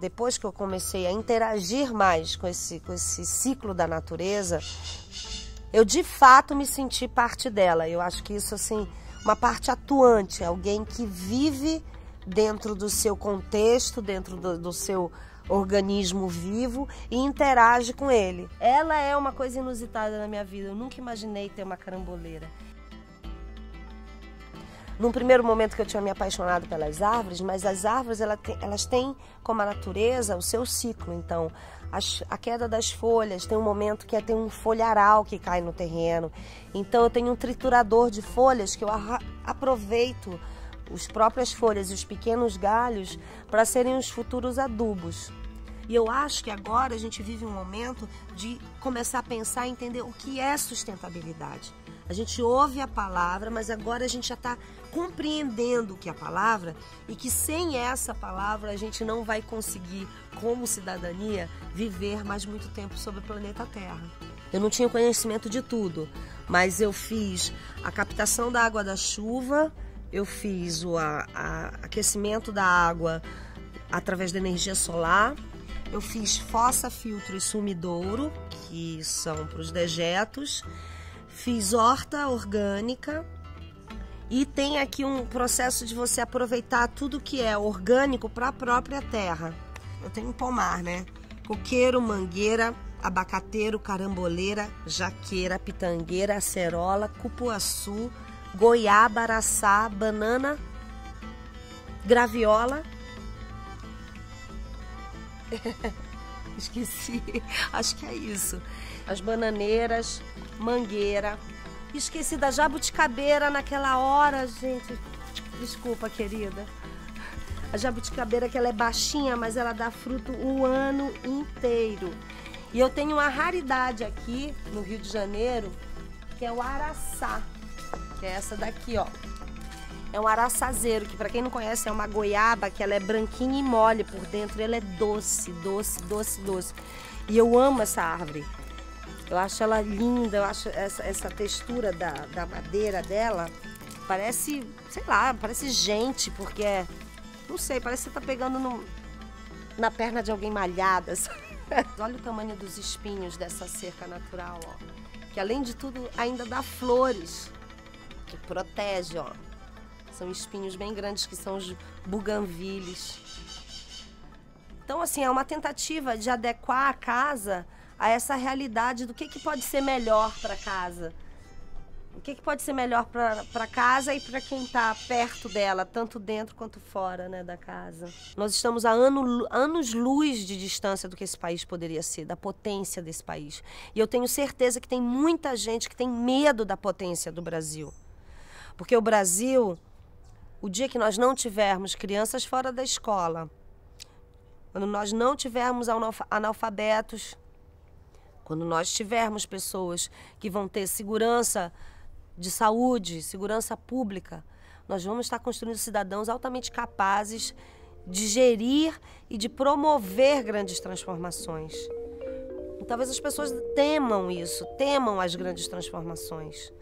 depois que eu comecei a interagir mais com esse, com esse ciclo da natureza, eu de fato me senti parte dela. Eu acho que isso, assim, uma parte atuante, alguém que vive dentro do seu contexto, dentro do, do seu organismo vivo e interage com ele. Ela é uma coisa inusitada na minha vida. Eu nunca imaginei ter uma caramboleira. Num primeiro momento que eu tinha me apaixonado pelas árvores, mas as árvores elas têm como a natureza o seu ciclo. Então, a queda das folhas tem um momento que é, tem um folharal que cai no terreno. Então, eu tenho um triturador de folhas que eu aproveito as próprias folhas e os pequenos galhos para serem os futuros adubos. E eu acho que agora a gente vive um momento de começar a pensar e entender o que é sustentabilidade. A gente ouve a palavra, mas agora a gente já está compreendendo o que é a palavra e que sem essa palavra a gente não vai conseguir, como cidadania, viver mais muito tempo sobre o planeta Terra. Eu não tinha conhecimento de tudo, mas eu fiz a captação da água da chuva, eu fiz o a, a aquecimento da água através da energia solar, eu fiz fossa, filtro e sumidouro, que são para os dejetos. Fiz horta orgânica. E tem aqui um processo de você aproveitar tudo que é orgânico para a própria terra. Eu tenho um pomar, né? Coqueiro, mangueira, abacateiro, caramboleira, jaqueira, pitangueira, acerola, cupuaçu, goiaba, araçá, banana, graviola Esqueci. Acho que é isso. As bananeiras, mangueira. Esqueci da jabuticabeira naquela hora, gente. Desculpa, querida. A jabuticabeira que ela é baixinha, mas ela dá fruto o ano inteiro. E eu tenho uma raridade aqui no Rio de Janeiro, que é o araçá. Que é essa daqui, ó. É um araçazeiro, que para quem não conhece é uma goiaba que ela é branquinha e mole por dentro. Ela é doce, doce, doce, doce. E eu amo essa árvore. Eu acho ela linda, eu acho essa, essa textura da, da madeira dela. Parece, sei lá, parece gente, porque é. Não sei, parece que você tá pegando no, na perna de alguém malhada. Olha o tamanho dos espinhos dessa cerca natural, ó. Que além de tudo ainda dá flores. Que protege, ó. São espinhos bem grandes que são os buganviles. Então, assim, é uma tentativa de adequar a casa a essa realidade do que, que pode ser melhor para casa. O que, que pode ser melhor para casa e para quem está perto dela, tanto dentro quanto fora né, da casa. Nós estamos a ano, anos-luz de distância do que esse país poderia ser, da potência desse país. E eu tenho certeza que tem muita gente que tem medo da potência do Brasil. Porque o Brasil o dia que nós não tivermos crianças fora da escola, quando nós não tivermos analfabetos, quando nós tivermos pessoas que vão ter segurança de saúde, segurança pública, nós vamos estar construindo cidadãos altamente capazes de gerir e de promover grandes transformações. E talvez as pessoas temam isso, temam as grandes transformações.